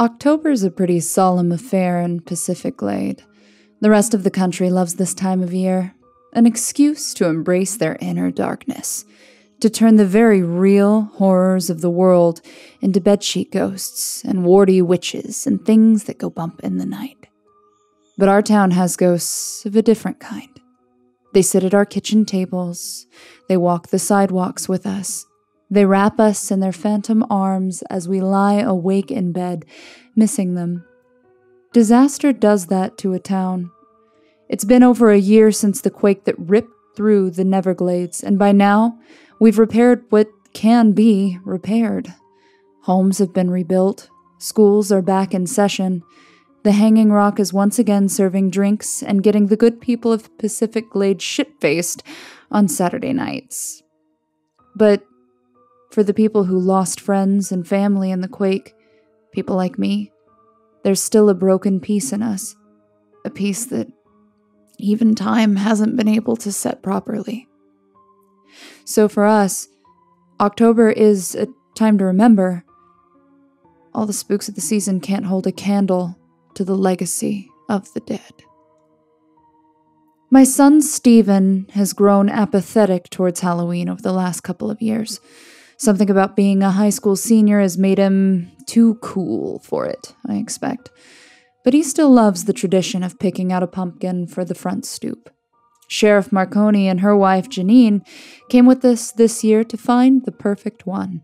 October's a pretty solemn affair in Pacific Glade. The rest of the country loves this time of year, an excuse to embrace their inner darkness, to turn the very real horrors of the world into bedsheet ghosts and warty witches and things that go bump in the night. But our town has ghosts of a different kind. They sit at our kitchen tables, they walk the sidewalks with us, they wrap us in their phantom arms as we lie awake in bed, missing them. Disaster does that to a town. It's been over a year since the quake that ripped through the Neverglades, and by now, we've repaired what can be repaired. Homes have been rebuilt, schools are back in session. The Hanging Rock is once again serving drinks and getting the good people of Pacific Glade shit faced on Saturday nights. But for the people who lost friends and family in the quake, people like me, there's still a broken piece in us, a piece that even time hasn't been able to set properly. So for us, October is a time to remember. All the spooks of the season can't hold a candle to the legacy of the dead. My son Stephen has grown apathetic towards Halloween over the last couple of years. Something about being a high school senior has made him too cool for it, I expect. But he still loves the tradition of picking out a pumpkin for the front stoop. Sheriff Marconi and her wife Janine came with us this year to find the perfect one.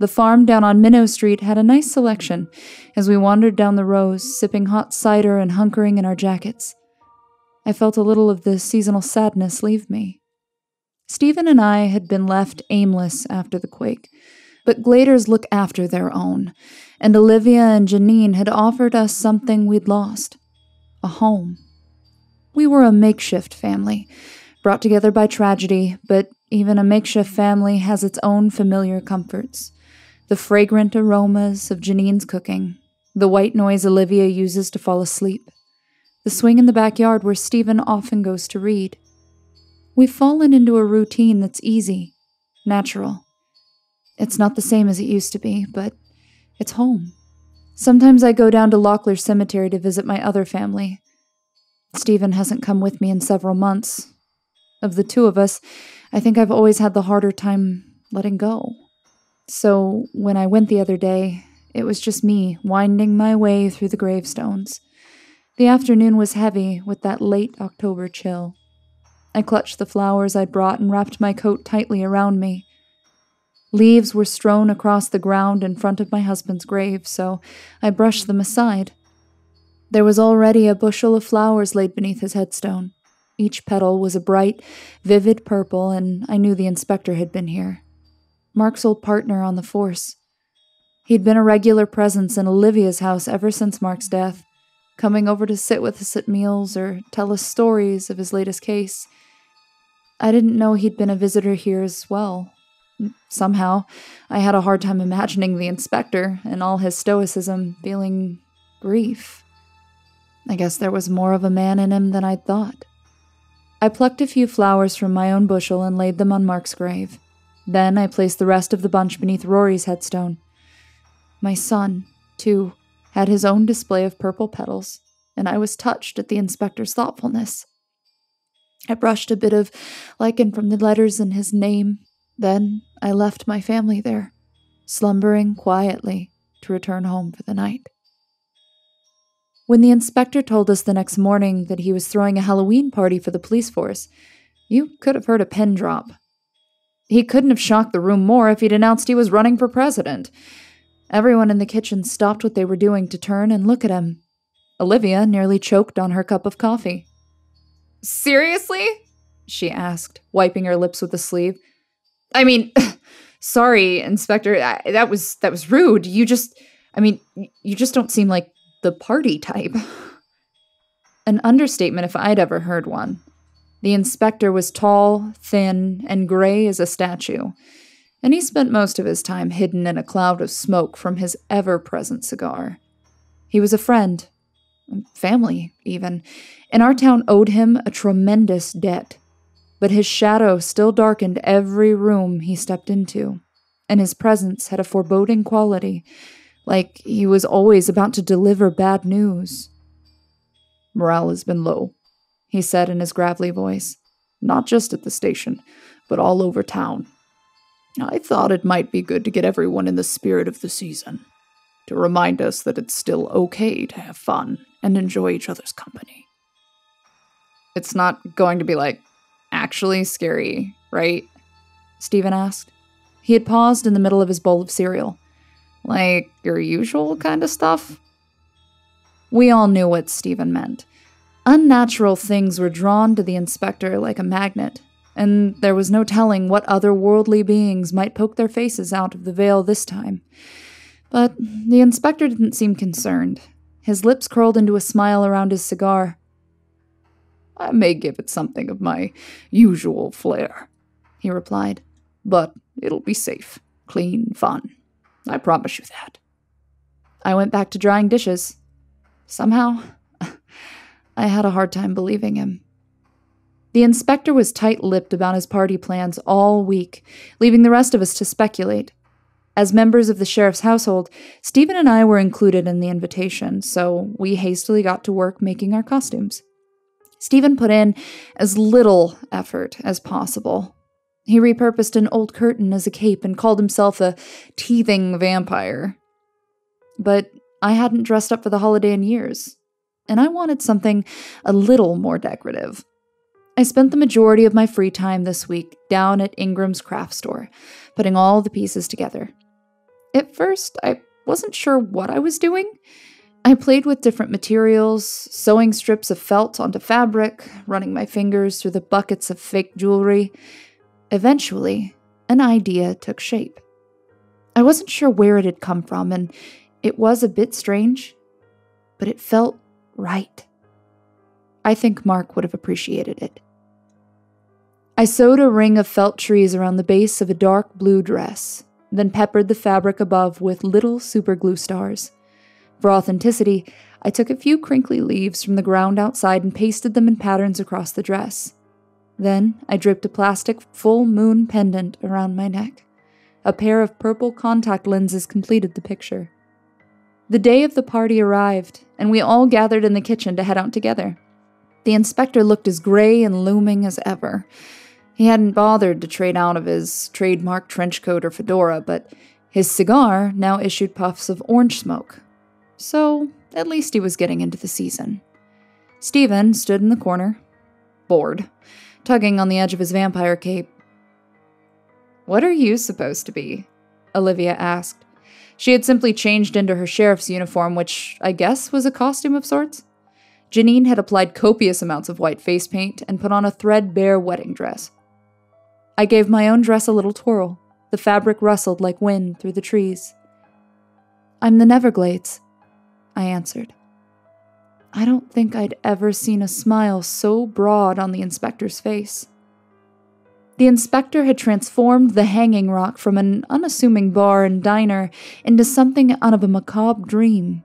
The farm down on Minnow Street had a nice selection as we wandered down the rows, sipping hot cider and hunkering in our jackets. I felt a little of the seasonal sadness leave me. Stephen and I had been left aimless after the quake, but Gladers look after their own, and Olivia and Janine had offered us something we'd lost a home. We were a makeshift family, brought together by tragedy, but even a makeshift family has its own familiar comforts. The fragrant aromas of Janine's cooking, the white noise Olivia uses to fall asleep, the swing in the backyard where Stephen often goes to read, We've fallen into a routine that's easy, natural. It's not the same as it used to be, but it's home. Sometimes I go down to Locklear Cemetery to visit my other family. Stephen hasn't come with me in several months. Of the two of us, I think I've always had the harder time letting go. So when I went the other day, it was just me winding my way through the gravestones. The afternoon was heavy with that late October chill. I clutched the flowers I'd brought and wrapped my coat tightly around me. Leaves were strewn across the ground in front of my husband's grave, so I brushed them aside. There was already a bushel of flowers laid beneath his headstone. Each petal was a bright, vivid purple, and I knew the inspector had been here. Mark's old partner on the force. He'd been a regular presence in Olivia's house ever since Mark's death, coming over to sit with us at meals or tell us stories of his latest case. I didn't know he'd been a visitor here as well. Somehow, I had a hard time imagining the inspector and all his stoicism feeling grief. I guess there was more of a man in him than I'd thought. I plucked a few flowers from my own bushel and laid them on Mark's grave. Then I placed the rest of the bunch beneath Rory's headstone. My son, too, had his own display of purple petals, and I was touched at the inspector's thoughtfulness. I brushed a bit of lichen from the letters in his name. Then I left my family there, slumbering quietly to return home for the night. When the inspector told us the next morning that he was throwing a Halloween party for the police force, you could have heard a pin drop. He couldn't have shocked the room more if he'd announced he was running for president. Everyone in the kitchen stopped what they were doing to turn and look at him. Olivia nearly choked on her cup of coffee. Seriously? she asked, wiping her lips with a sleeve. I mean, sorry, Inspector. I, that was that was rude. You just, I mean, you just don't seem like the party type. An understatement if I'd ever heard one. The inspector was tall, thin, and gray as a statue, and he spent most of his time hidden in a cloud of smoke from his ever present cigar. He was a friend, family, even, and our town owed him a tremendous debt. But his shadow still darkened every room he stepped into, and his presence had a foreboding quality, like he was always about to deliver bad news. Morale has been low, he said in his gravelly voice. Not just at the station, but all over town. I thought it might be good to get everyone in the spirit of the season, to remind us that it's still okay to have fun and enjoy each other's company. It's not going to be like actually scary, right? Stephen asked. He had paused in the middle of his bowl of cereal. Like your usual kind of stuff? We all knew what Stephen meant. Unnatural things were drawn to the inspector like a magnet, and there was no telling what otherworldly beings might poke their faces out of the veil this time. But the inspector didn't seem concerned. His lips curled into a smile around his cigar. I may give it something of my usual flair, he replied, but it'll be safe, clean, fun. I promise you that. I went back to drying dishes. Somehow, I had a hard time believing him. The inspector was tight lipped about his party plans all week, leaving the rest of us to speculate. As members of the sheriff's household, Stephen and I were included in the invitation, so we hastily got to work making our costumes. Stephen put in as little effort as possible. He repurposed an old curtain as a cape and called himself a teething vampire. But I hadn't dressed up for the holiday in years, and I wanted something a little more decorative. I spent the majority of my free time this week down at Ingram's craft store, putting all the pieces together. At first, I wasn't sure what I was doing. I played with different materials, sewing strips of felt onto fabric, running my fingers through the buckets of fake jewelry. Eventually, an idea took shape. I wasn't sure where it had come from, and it was a bit strange, but it felt right. I think Mark would have appreciated it. I sewed a ring of felt trees around the base of a dark blue dress, then peppered the fabric above with little superglue stars. For authenticity, I took a few crinkly leaves from the ground outside and pasted them in patterns across the dress. Then I dripped a plastic full moon pendant around my neck. A pair of purple contact lenses completed the picture. The day of the party arrived, and we all gathered in the kitchen to head out together. The inspector looked as gray and looming as ever. He hadn't bothered to trade out of his trademark trench coat or fedora, but his cigar now issued puffs of orange smoke. So, at least he was getting into the season. Stephen stood in the corner, bored, tugging on the edge of his vampire cape. What are you supposed to be? Olivia asked. She had simply changed into her sheriff's uniform, which I guess was a costume of sorts. Janine had applied copious amounts of white face paint and put on a threadbare wedding dress. I gave my own dress a little twirl. The fabric rustled like wind through the trees. I'm the Neverglades, I answered. I don't think I'd ever seen a smile so broad on the inspector's face. The inspector had transformed the hanging rock from an unassuming bar and diner into something out of a macabre dream.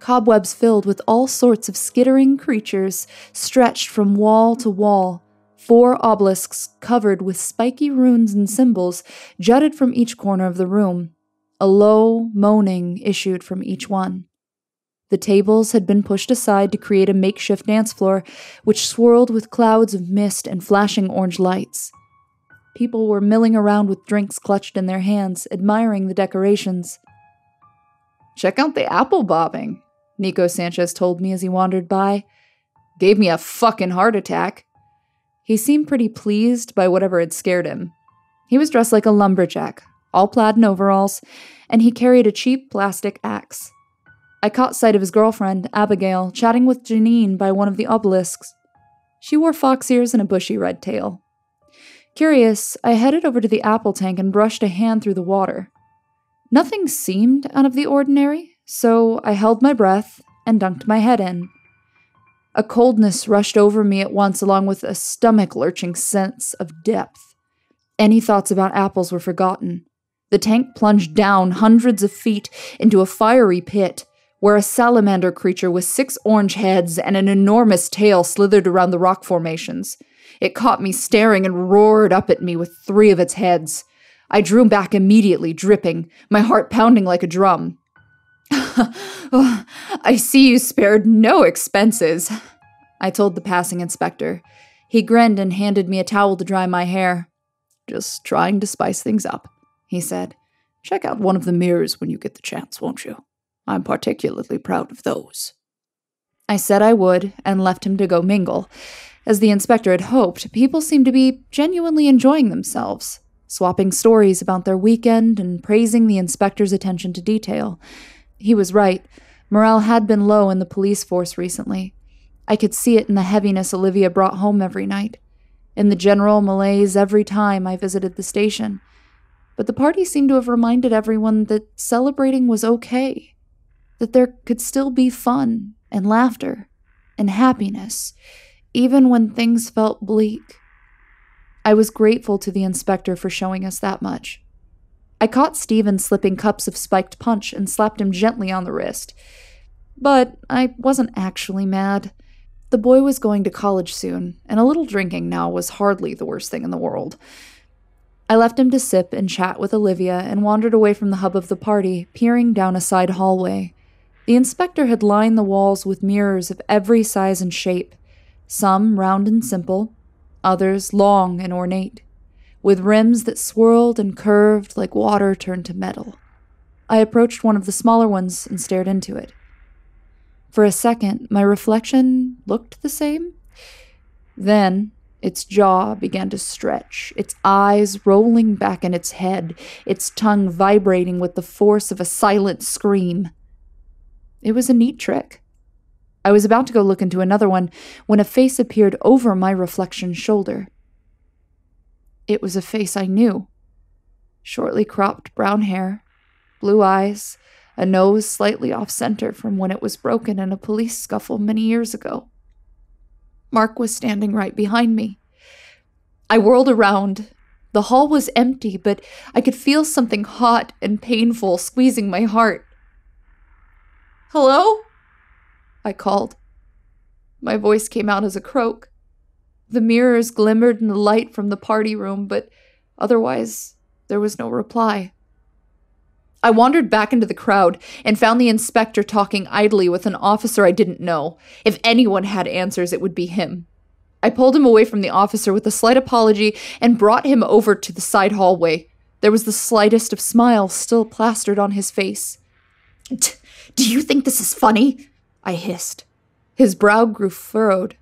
Cobwebs filled with all sorts of skittering creatures stretched from wall to wall. Four obelisks covered with spiky runes and symbols jutted from each corner of the room. A low moaning issued from each one. The tables had been pushed aside to create a makeshift dance floor, which swirled with clouds of mist and flashing orange lights. People were milling around with drinks clutched in their hands, admiring the decorations. Check out the apple bobbing, Nico Sanchez told me as he wandered by. Gave me a fucking heart attack. He seemed pretty pleased by whatever had scared him. He was dressed like a lumberjack, all plaid and overalls, and he carried a cheap plastic axe. I caught sight of his girlfriend, Abigail, chatting with Janine by one of the obelisks. She wore fox ears and a bushy red tail. Curious, I headed over to the apple tank and brushed a hand through the water. Nothing seemed out of the ordinary, so I held my breath and dunked my head in. A coldness rushed over me at once, along with a stomach lurching sense of depth. Any thoughts about apples were forgotten. The tank plunged down hundreds of feet into a fiery pit, where a salamander creature with six orange heads and an enormous tail slithered around the rock formations. It caught me staring and roared up at me with three of its heads. I drew back immediately, dripping, my heart pounding like a drum. I see you spared no expenses, I told the passing inspector. He grinned and handed me a towel to dry my hair. Just trying to spice things up, he said. Check out one of the mirrors when you get the chance, won't you? I'm particularly proud of those. I said I would and left him to go mingle. As the inspector had hoped, people seemed to be genuinely enjoying themselves, swapping stories about their weekend and praising the inspector's attention to detail. He was right. Morale had been low in the police force recently. I could see it in the heaviness Olivia brought home every night, in the general malaise every time I visited the station. But the party seemed to have reminded everyone that celebrating was okay, that there could still be fun and laughter and happiness, even when things felt bleak. I was grateful to the inspector for showing us that much. I caught Stephen slipping cups of spiked punch and slapped him gently on the wrist. But I wasn't actually mad. The boy was going to college soon, and a little drinking now was hardly the worst thing in the world. I left him to sip and chat with Olivia and wandered away from the hub of the party, peering down a side hallway. The inspector had lined the walls with mirrors of every size and shape, some round and simple, others long and ornate, with rims that swirled and curved like water turned to metal. I approached one of the smaller ones and stared into it. For a second, my reflection looked the same. Then, its jaw began to stretch, its eyes rolling back in its head, its tongue vibrating with the force of a silent scream. It was a neat trick. I was about to go look into another one when a face appeared over my reflection's shoulder. It was a face I knew. Shortly cropped brown hair, blue eyes, a nose slightly off center from when it was broken in a police scuffle many years ago. Mark was standing right behind me. I whirled around. The hall was empty, but I could feel something hot and painful squeezing my heart. Hello? I called. My voice came out as a croak. The mirrors glimmered in the light from the party room, but otherwise there was no reply. I wandered back into the crowd and found the inspector talking idly with an officer I didn't know. If anyone had answers, it would be him. I pulled him away from the officer with a slight apology and brought him over to the side hallway. There was the slightest of smiles still plastered on his face. Do you think this is funny? I hissed. His brow grew furrowed.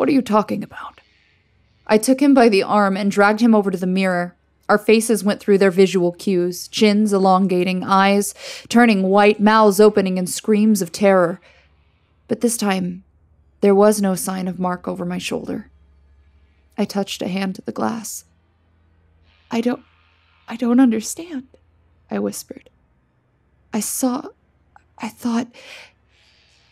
What are you talking about? I took him by the arm and dragged him over to the mirror. Our faces went through their visual cues, chins elongating, eyes turning white, mouths opening in screams of terror. But this time, there was no sign of Mark over my shoulder. I touched a hand to the glass. I don't. I don't understand, I whispered. I saw. I thought.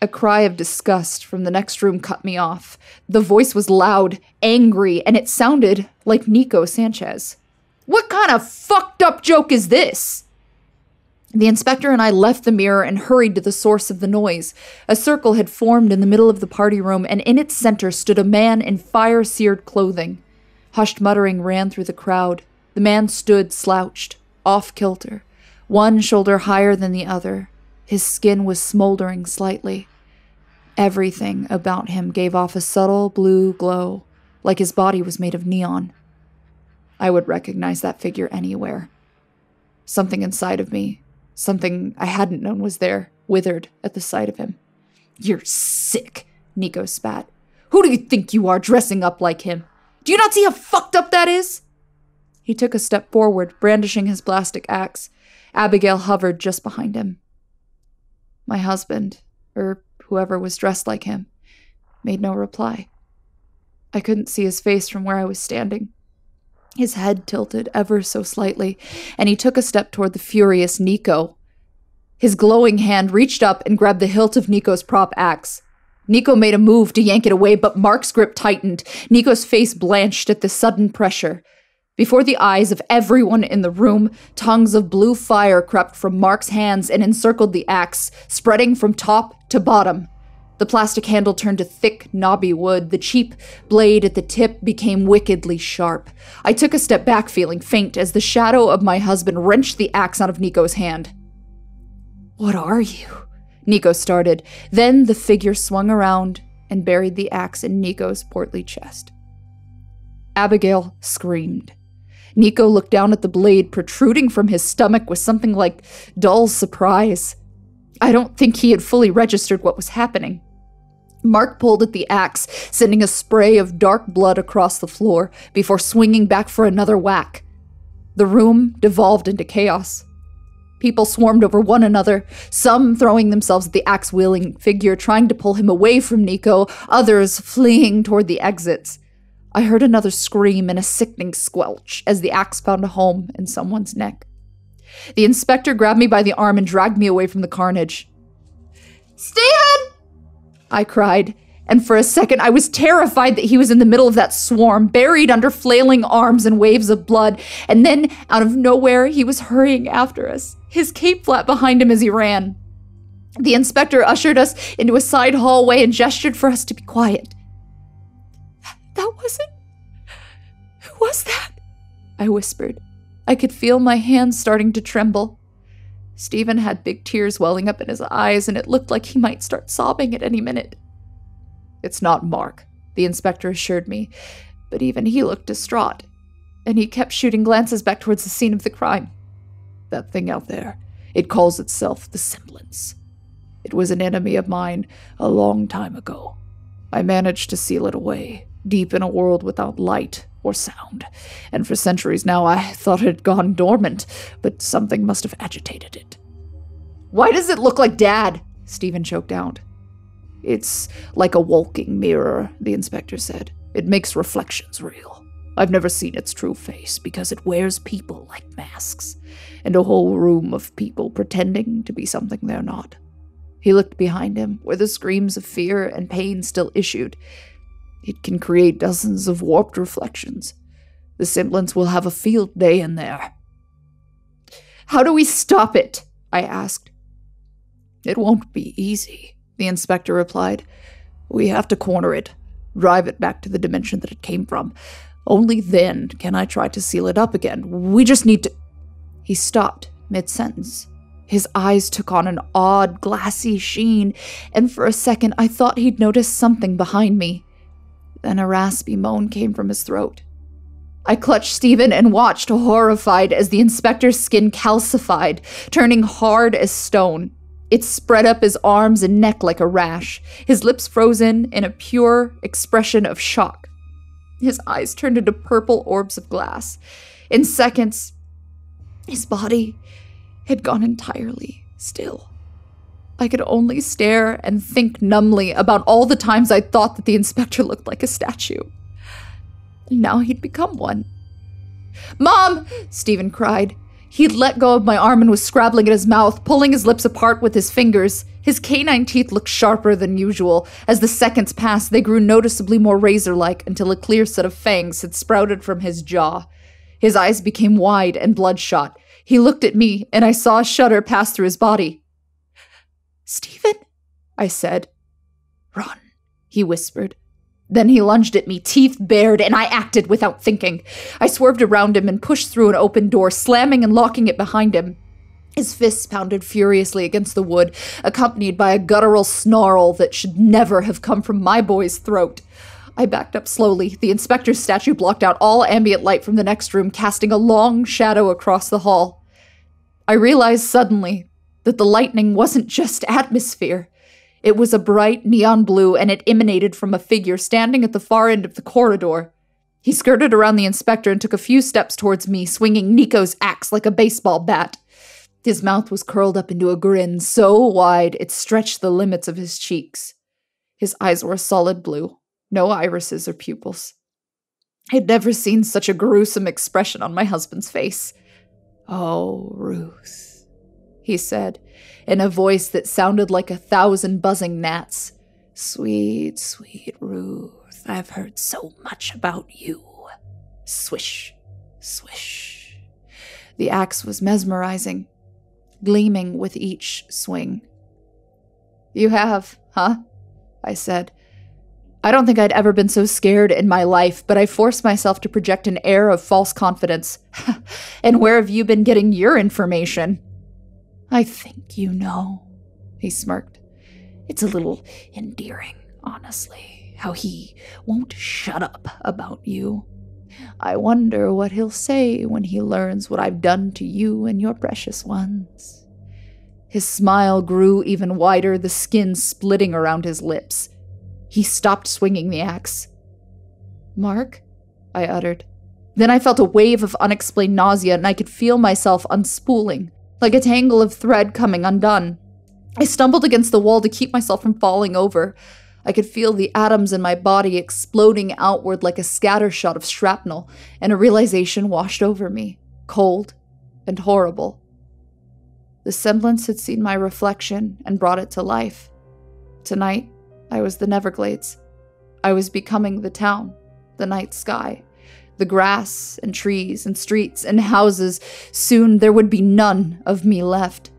A cry of disgust from the next room cut me off. The voice was loud, angry, and it sounded like Nico Sanchez. What kind of fucked up joke is this? The inspector and I left the mirror and hurried to the source of the noise. A circle had formed in the middle of the party room, and in its center stood a man in fire seared clothing. Hushed muttering ran through the crowd. The man stood slouched, off kilter, one shoulder higher than the other. His skin was smoldering slightly. Everything about him gave off a subtle blue glow, like his body was made of neon. I would recognize that figure anywhere. Something inside of me, something I hadn't known was there, withered at the sight of him. You're sick, Nico spat. Who do you think you are dressing up like him? Do you not see how fucked up that is? He took a step forward, brandishing his plastic axe. Abigail hovered just behind him. My husband, or whoever was dressed like him, made no reply. I couldn't see his face from where I was standing. His head tilted ever so slightly, and he took a step toward the furious Nico. His glowing hand reached up and grabbed the hilt of Nico's prop axe. Nico made a move to yank it away, but Mark's grip tightened. Nico's face blanched at the sudden pressure. Before the eyes of everyone in the room, tongues of blue fire crept from Mark's hands and encircled the axe, spreading from top to bottom. The plastic handle turned to thick, knobby wood. The cheap blade at the tip became wickedly sharp. I took a step back, feeling faint, as the shadow of my husband wrenched the axe out of Nico's hand. What are you? Nico started. Then the figure swung around and buried the axe in Nico's portly chest. Abigail screamed. Nico looked down at the blade protruding from his stomach with something like dull surprise. I don't think he had fully registered what was happening. Mark pulled at the axe, sending a spray of dark blood across the floor before swinging back for another whack. The room devolved into chaos. People swarmed over one another, some throwing themselves at the axe wielding figure, trying to pull him away from Nico, others fleeing toward the exits. I heard another scream and a sickening squelch as the axe found a home in someone's neck. The inspector grabbed me by the arm and dragged me away from the carnage. Stephen! I cried, and for a second I was terrified that he was in the middle of that swarm, buried under flailing arms and waves of blood, and then, out of nowhere, he was hurrying after us, his cape flap behind him as he ran. The inspector ushered us into a side hallway and gestured for us to be quiet. That wasn't. Who was that? I whispered. I could feel my hands starting to tremble. Stephen had big tears welling up in his eyes, and it looked like he might start sobbing at any minute. It's not Mark, the inspector assured me, but even he looked distraught, and he kept shooting glances back towards the scene of the crime. That thing out there, it calls itself the Semblance. It was an enemy of mine a long time ago. I managed to seal it away, deep in a world without light or sound. And for centuries now, I thought it had gone dormant, but something must have agitated it. Why does it look like Dad? Stephen choked out. It's like a walking mirror, the inspector said. It makes reflections real. I've never seen its true face because it wears people like masks, and a whole room of people pretending to be something they're not. He looked behind him, where the screams of fear and pain still issued, it can create dozens of warped reflections. The semblance will have a field day in there. How do we stop it? I asked. It won't be easy, the inspector replied. We have to corner it, drive it back to the dimension that it came from. Only then can I try to seal it up again. We just need to. He stopped mid sentence. His eyes took on an odd, glassy sheen, and for a second I thought he'd noticed something behind me. Then a raspy moan came from his throat. I clutched Stephen and watched, horrified, as the inspector's skin calcified, turning hard as stone. It spread up his arms and neck like a rash, his lips frozen in a pure expression of shock. His eyes turned into purple orbs of glass. In seconds, his body had gone entirely still. I could only stare and think numbly about all the times I'd thought that the inspector looked like a statue. And now he'd become one. Mom! Stephen cried. He'd let go of my arm and was scrabbling at his mouth, pulling his lips apart with his fingers. His canine teeth looked sharper than usual. As the seconds passed, they grew noticeably more razor like until a clear set of fangs had sprouted from his jaw. His eyes became wide and bloodshot. He looked at me, and I saw a shudder pass through his body. Stephen, I said. Run, he whispered. Then he lunged at me, teeth bared, and I acted without thinking. I swerved around him and pushed through an open door, slamming and locking it behind him. His fists pounded furiously against the wood, accompanied by a guttural snarl that should never have come from my boy's throat. I backed up slowly. The inspector's statue blocked out all ambient light from the next room, casting a long shadow across the hall. I realized suddenly that the lightning wasn't just atmosphere. It was a bright neon blue and it emanated from a figure standing at the far end of the corridor. He skirted around the inspector and took a few steps towards me, swinging Nico's axe like a baseball bat. His mouth was curled up into a grin so wide it stretched the limits of his cheeks. His eyes were a solid blue, no irises or pupils. I had never seen such a gruesome expression on my husband's face. Oh, Ruth he said, in a voice that sounded like a thousand buzzing gnats. Sweet, sweet Ruth, I've heard so much about you. Swish, swish. The axe was mesmerizing, gleaming with each swing. You have, huh? I said. I don't think I'd ever been so scared in my life, but I forced myself to project an air of false confidence. and where have you been getting your information? I think you know, he smirked. It's a little endearing, honestly, how he won't shut up about you. I wonder what he'll say when he learns what I've done to you and your precious ones. His smile grew even wider, the skin splitting around his lips. He stopped swinging the axe. Mark? I uttered. Then I felt a wave of unexplained nausea, and I could feel myself unspooling, like a tangle of thread coming undone. I stumbled against the wall to keep myself from falling over. I could feel the atoms in my body exploding outward like a scattershot of shrapnel, and a realization washed over me, cold and horrible. The semblance had seen my reflection and brought it to life. Tonight, I was the Neverglades. I was becoming the town, the night sky, the grass and trees and streets and houses. Soon there would be none of me left.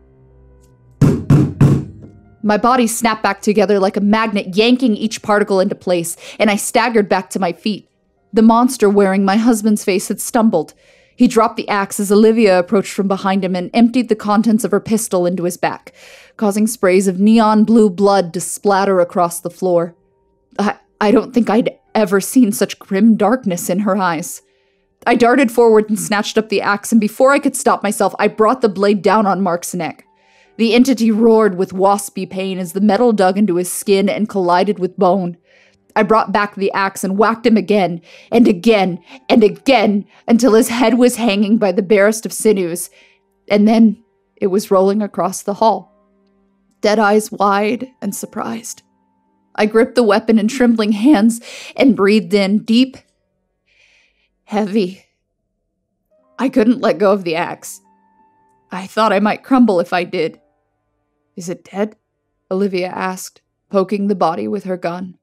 My body snapped back together like a magnet, yanking each particle into place, and I staggered back to my feet. The monster wearing my husband's face had stumbled. He dropped the axe as Olivia approached from behind him and emptied the contents of her pistol into his back, causing sprays of neon blue blood to splatter across the floor. I, I don't think I'd ever seen such grim darkness in her eyes. I darted forward and snatched up the axe, and before I could stop myself, I brought the blade down on Mark's neck. The entity roared with waspy pain as the metal dug into his skin and collided with bone. I brought back the axe and whacked him again, and again, and again, until his head was hanging by the barest of sinews, and then it was rolling across the hall, dead eyes wide and surprised. I gripped the weapon in trembling hands and breathed in deep, heavy. I couldn't let go of the axe. I thought I might crumble if I did. Is it dead? Olivia asked, poking the body with her gun.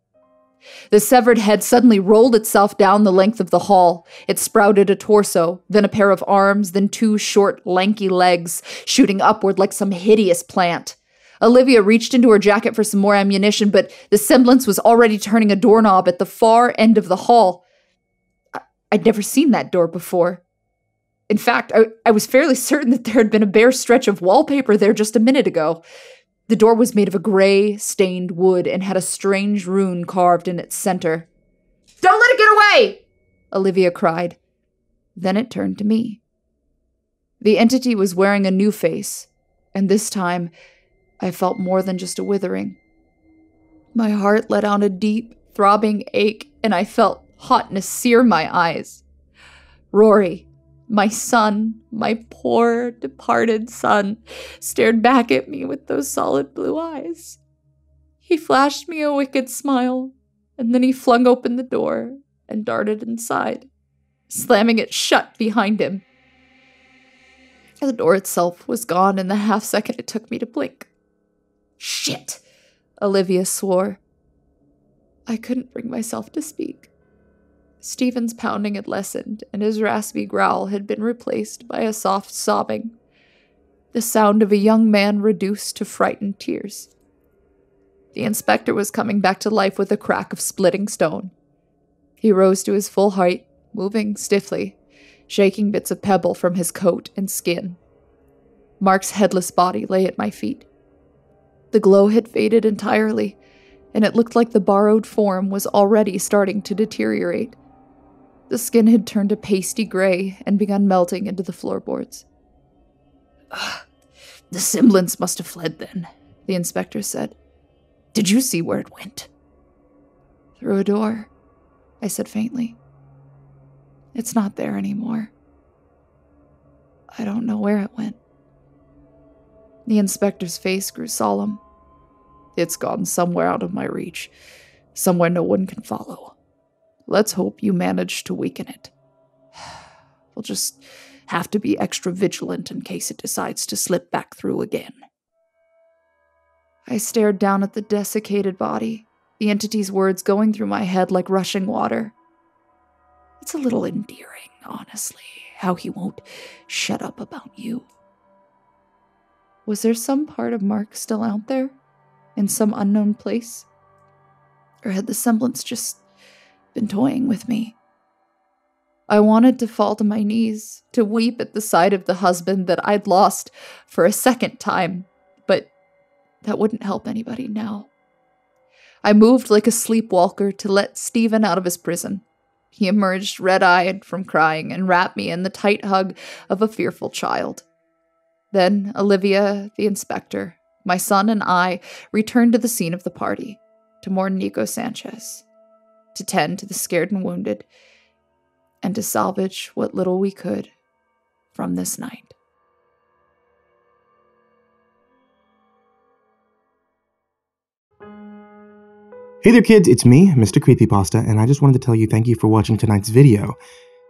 The severed head suddenly rolled itself down the length of the hall. It sprouted a torso, then a pair of arms, then two short, lanky legs, shooting upward like some hideous plant. Olivia reached into her jacket for some more ammunition, but the semblance was already turning a doorknob at the far end of the hall. I- would never seen that door before. In fact, I, I was fairly certain that there had been a bare stretch of wallpaper there just a minute ago. The door was made of a gray, stained wood and had a strange rune carved in its center. Don't let it get away! Olivia cried. Then it turned to me. The entity was wearing a new face, and this time I felt more than just a withering. My heart let out a deep, throbbing ache, and I felt hotness sear my eyes. Rory, my son, my poor departed son, stared back at me with those solid blue eyes. He flashed me a wicked smile, and then he flung open the door and darted inside, slamming it shut behind him. The door itself was gone in the half second it took me to blink. Shit! Olivia swore. I couldn't bring myself to speak. Stephen's pounding had lessened, and his raspy growl had been replaced by a soft sobbing, the sound of a young man reduced to frightened tears. The inspector was coming back to life with a crack of splitting stone. He rose to his full height, moving stiffly, shaking bits of pebble from his coat and skin. Mark's headless body lay at my feet. The glow had faded entirely, and it looked like the borrowed form was already starting to deteriorate. The skin had turned a pasty gray and begun melting into the floorboards. the semblance must have fled then, the inspector said. Did you see where it went? Through a door, I said faintly. It's not there anymore. I don't know where it went. The inspector's face grew solemn. It's gone somewhere out of my reach, somewhere no one can follow. Let's hope you manage to weaken it. We'll just have to be extra vigilant in case it decides to slip back through again. I stared down at the desiccated body, the entity's words going through my head like rushing water. It's a little endearing, honestly, how he won't shut up about you. Was there some part of Mark still out there? In some unknown place? Or had the semblance just been toying with me. I wanted to fall to my knees, to weep at the sight of the husband that I'd lost for a second time, but that wouldn't help anybody now. I moved like a sleepwalker to let Stephen out of his prison. He emerged red eyed from crying and wrapped me in the tight hug of a fearful child. Then Olivia, the inspector, my son, and I returned to the scene of the party, to mourn Nico Sanchez, to tend to the scared and wounded, and to salvage what little we could from this night. Hey there kids, it's me, Mr. Creepypasta, and I just wanted to tell you thank you for watching tonight's video.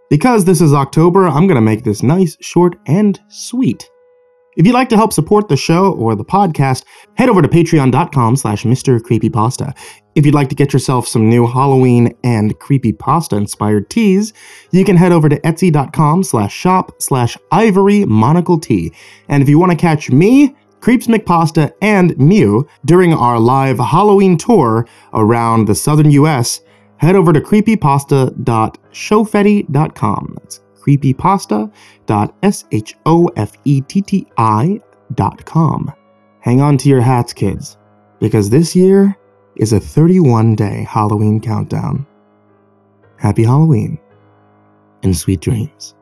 Because this is October, I'm gonna make this nice, short, and sweet. If you'd like to help support the show or the podcast, head over to patreon.com slash Mr. Creepypasta. If you'd like to get yourself some new Halloween and creepypasta inspired teas, you can head over to etsy.com slash shop slash ivory monocle tea. And if you want to catch me, Creeps McPasta, and Myuu during our live Halloween tour around the southern US, head over to creepypasta.shofetti.com. That's creepypasta.shofetti.com. Hang on to your hats, kids, because this year is a 31 day Halloween countdown. Happy Halloween and sweet dreams.